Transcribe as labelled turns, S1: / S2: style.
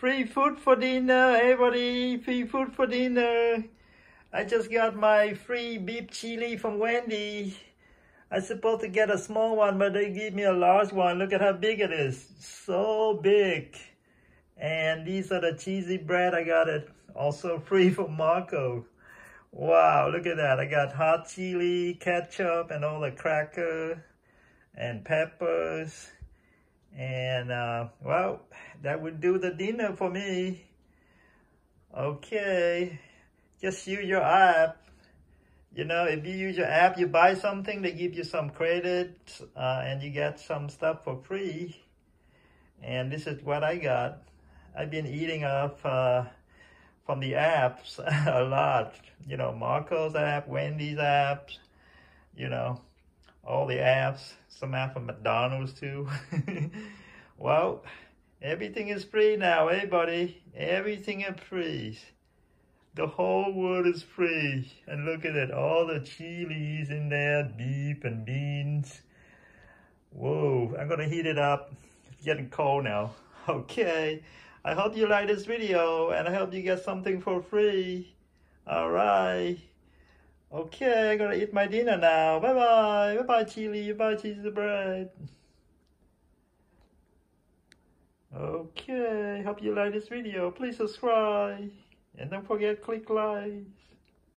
S1: free food for dinner, everybody. Free food for dinner. I just got my free beef chili from Wendy. I supposed to get a small one, but they gave me a large one. Look at how big it is. So big. And these are the cheesy bread. I got it also free from Marco. Wow, look at that. I got hot chili, ketchup, and all the cracker and peppers. And, uh, well, that would do the dinner for me. Okay, just use your app. You know, if you use your app, you buy something, they give you some credit, uh, and you get some stuff for free. And this is what I got. I've been eating off uh, from the apps a lot. You know, Marco's app, Wendy's apps, you know, all the apps. Some app from McDonald's too. well, everything is free now, hey buddy? Everything is free. The whole world is free. And look at it, all the chilies in there, beef and beans. Whoa, I'm gonna heat it up. It's getting cold now. Okay, I hope you like this video and I hope you get something for free. All right. Okay, I'm gonna eat my dinner now. Bye bye. Bye bye, chili. Bye bye, cheese bread. Okay, hope you like this video. Please subscribe. And don't forget click like.